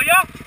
不行